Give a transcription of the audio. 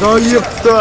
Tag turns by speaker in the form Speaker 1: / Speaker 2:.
Speaker 1: Да епта!